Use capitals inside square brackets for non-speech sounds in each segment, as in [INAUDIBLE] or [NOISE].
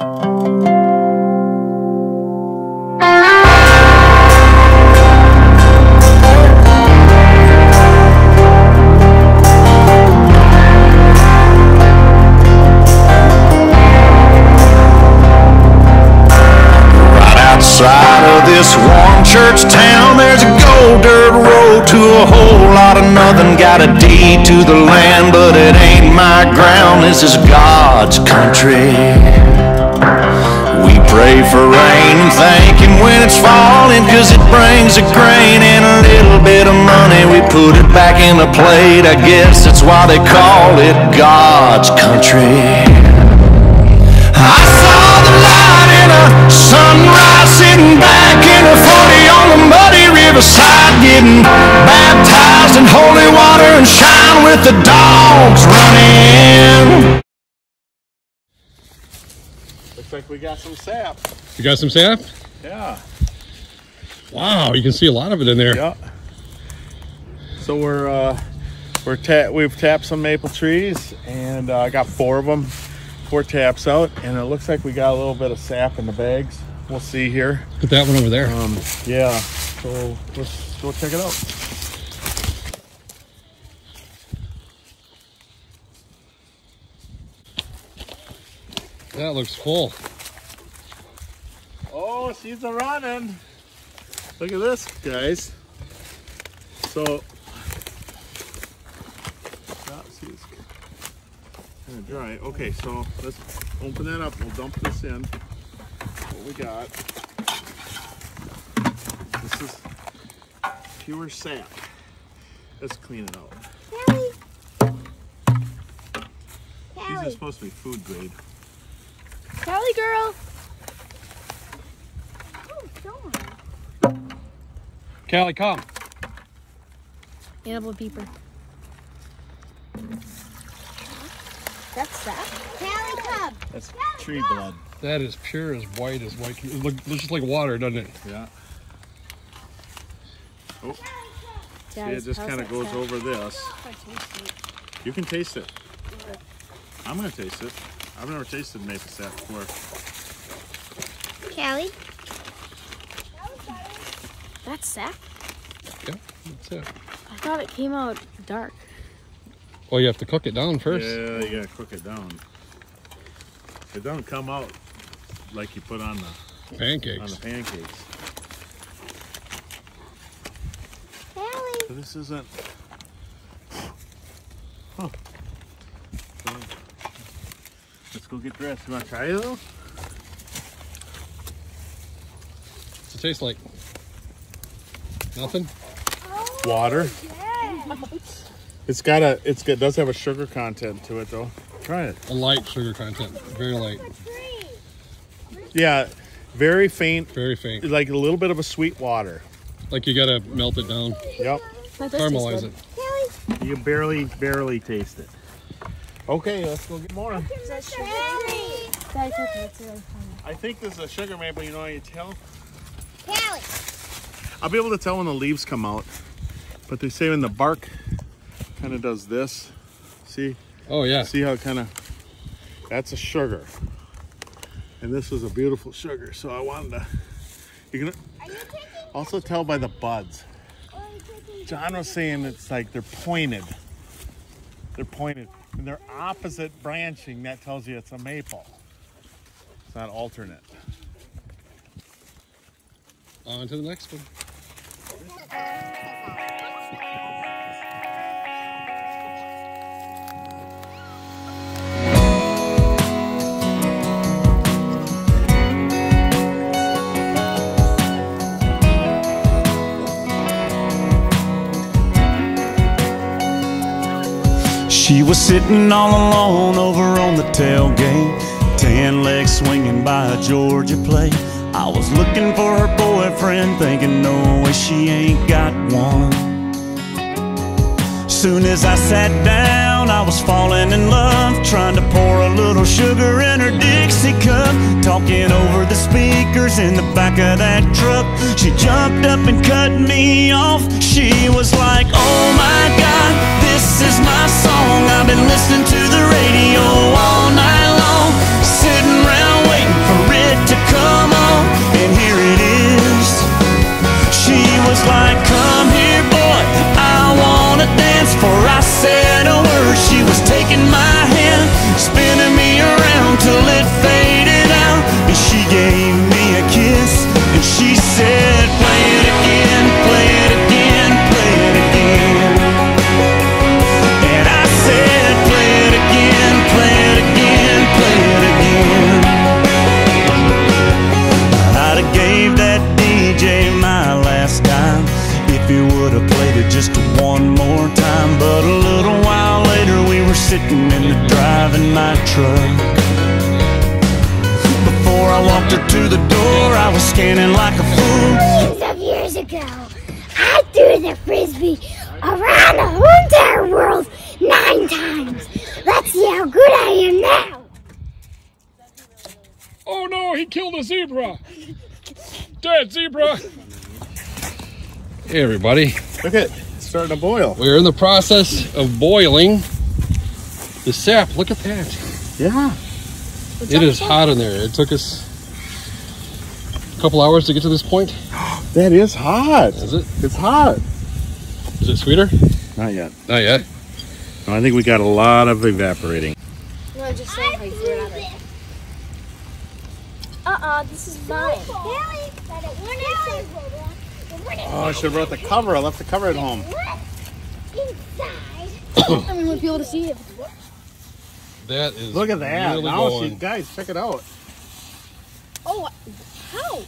Right pray for rain and thank when it's falling, cause it brings a grain and a little bit of money. We put it back in the plate, I guess that's why they call it God's country. I saw the light in a sunrise sitting back in a 40 on the muddy riverside getting baptized in holy water and shine with the dogs running. Like we got some sap. You got some sap? Yeah. Wow, you can see a lot of it in there. Yeah. So we're uh, we're ta- we've tapped some maple trees, and uh, I got four of them, four taps out, and it looks like we got a little bit of sap in the bags. We'll see here. Put that one over there. Um, yeah. So let's go check it out. that looks full. Oh, she's a running. Look at this, guys. So, ah, she's kind of dry. Okay, so let's open that up. We'll dump this in. What we got? This is pure sap. Let's clean it out. Callie. These are supposed to be food grade. Callie girl. Oh, Dawn. Callie, come. Animal beeper. That's that. Callie, come. That's tree blood. That is pure as white as white. It look, looks just like water, doesn't it? Yeah. Oh, see, it just kind of goes sound? over this. You can taste it. I'm gonna taste it. I've never tasted maple sap before. Callie. That's sap. Yeah, that's it. I thought it came out dark. Well, you have to cook it down first. Yeah, you gotta cook it down. It don't come out like you put on the pancakes. on Pancakes. the pancakes. Callie. So this isn't. Huh. So, let's go get dressed. You wanna try it though? What's it taste like? Nothing? Oh, water. It's got a. It's got does have a sugar content to it though. Try it. A light sugar content. Very light. Yeah, very faint, Very faint. like a little bit of a sweet water. Like you gotta melt it down. Yep. That does taste Caramelize it. You barely, barely taste it. Okay, let's go get more. Is that sugar? Daddy, okay, it's really funny. I think this is a sugar maple. You know how you tell? Callie. I'll be able to tell when the leaves come out. But they say when the bark kind of does this. See? Oh yeah. See how it kind of. That's a sugar. And this is a beautiful sugar. So I wanted to. You can you also tell by the buds. Oh, are you taking? John was saying it's like they're pointed. They're pointed. And they're opposite branching. That tells you it's a maple. It's not alternate. On to the next one. She was sitting all alone over on the tailgate, tan legs swinging by a Georgia plate. I was looking for her boyfriend, thinking, no way she ain't got one. Soon as I sat down, I was falling in love, trying to pour a little sugar in her Dixie cup, talking over the speakers in the back of that truck. She jumped up and cut me off. She was like, Oh my God, this is my song. I've been listening to the radio all night like, come here, boy, I wanna dance. For I said a word, she was taking my hand, spinning. Sitting in the driving my truck. Before I walked her to the door, I was scanning like a fool. Millions of years ago, I threw the frisbee around the whole entire world nine times. Let's see how good I am now. Oh no, he killed a zebra. Dead zebra. Hey everybody, Look at it, it's starting to boil. we're in the process of boiling the sap. Look at that. Yeah. It is hot in there. It took us a couple hours to get to this point. [GASPS] That is hot. Is it? It's hot. Is it sweeter? Not yet. Not yet. No, I think we got a lot of evaporating. No, just say how you threw it out there. Uh-uh, this is mine. Oh, I should have brought the cover. I left the cover at home. Inside. [COUGHS] I mean, we'll be able to see it. That is Look at that. Really now, going. guys, check it out. Oh, how?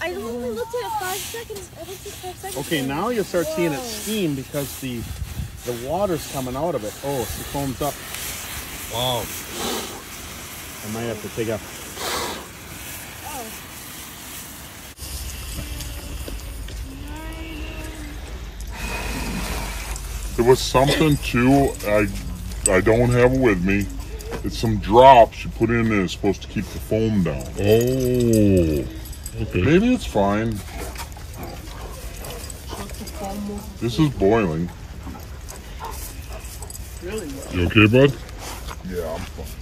I only looked at it five seconds. I looked at five seconds. Okay, ago. now you start seeing it steam because the the water's coming out of it. Oh, it foams up. Wow. I might have to take a. Oh. There was something too. I I don't have it with me. It's some drops you put in there. It's supposed to keep the foam down. Oh. Okay. Maybe it's fine. This is boiling. Really? You okay, bud? Yeah, I'm fine.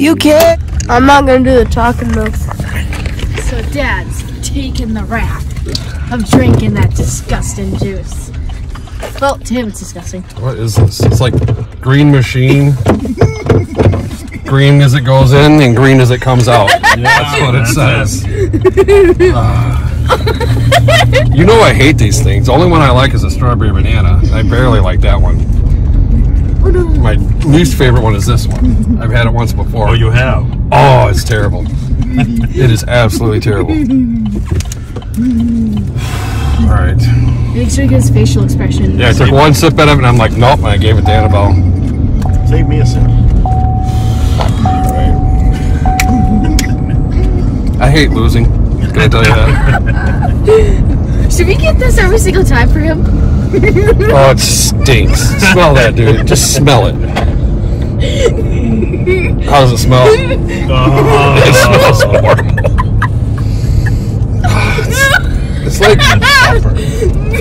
You can't. I'm not gonna do the talking milk. So Dad's taking the rap of drinking that disgusting juice. Well, to him it's disgusting. What is this? It's like green machine. green as it goes in and green as it comes out. that's what it says. Ah. [LAUGHS] you know I hate these things. The only one I like is a strawberry banana. I barely like that one. My least favorite one is this one. I've had it once before. Oh, you have? Oh, it's terrible. it is absolutely terrible. All right. Make sure you get his facial expression. Yeah, I took one sip out of it and I'm like, nope, and I gave it to Annabelle. Save me a sip. I hate losing. Can I tell you that? [LAUGHS] Should we get this every single time for him? [LAUGHS] Oh, it stinks. Smell that, dude. Just smell it. How does it smell? [LAUGHS] It smells horrible. [LAUGHS] It's like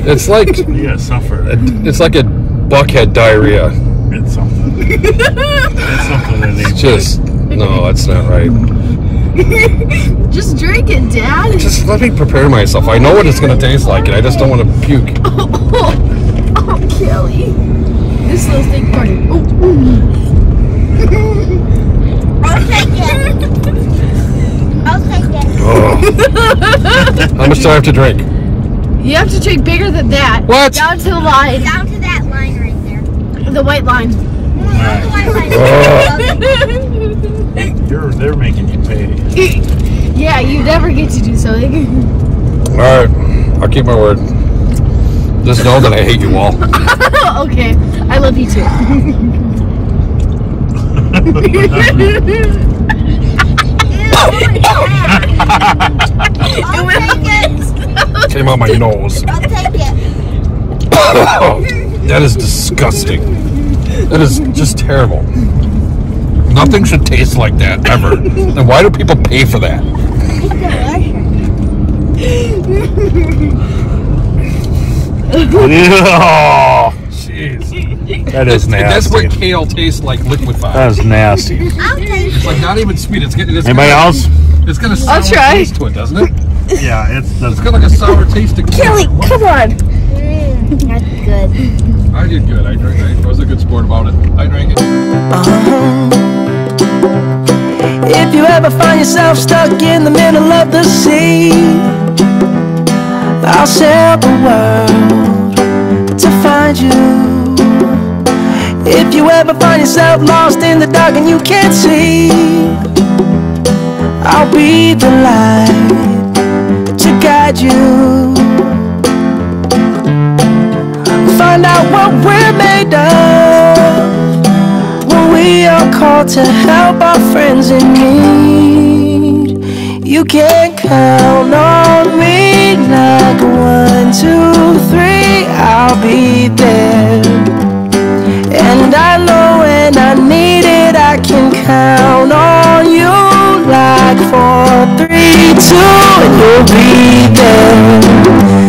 it's like You gotta suffer. it's like a buckhead diarrhea. It's something. it's something that ain't Just no, that's not right. [LAUGHS] Just drink it, Dad. Just let me prepare myself. I know what it's gonna taste like, and I just don't want to puke. [LAUGHS] Oh, Kelly. This little thing farted. Oh, ooh. I'll take it. I'll take it. Oh. How much do I have to drink? You have to drink bigger than that. What? Down to the line. Down to that line right there. The white line. [LAUGHS] You're, they're making you pay. [LAUGHS] yeah, you never get to do something. All right, I'll keep my word. Just know that I hate you all. [LAUGHS] okay, I love you too. I'll take it. [LAUGHS] Came out my nose. I'll take it. that is disgusting. That is just terrible. Nothing should taste like that ever. [LAUGHS] And why do people pay for that? Oh, Jeez. that is nasty. That's what kale tastes like liquefied. That is nasty. It's like not even sweet. It's getting. It's Anybody got, else? It's got a sour I'll try. taste to it, doesn't it? Yeah, it's the It's got like a sour taste to Kelly, come on. it. That's good. I did good. I drank. I was a good sport about it. I drank it. Uh-huh. If you ever find yourself stuck in the middle of the sea, I'll sail the world to find you. If you ever find yourself lost in the dark and you can't see, I'll be the light to guide you. What we're made of when we are called to help our friends in need. You can count on me like one, two, three, I'll be there. And I know when I need it, I can count on you like four, three, two, and you'll be there.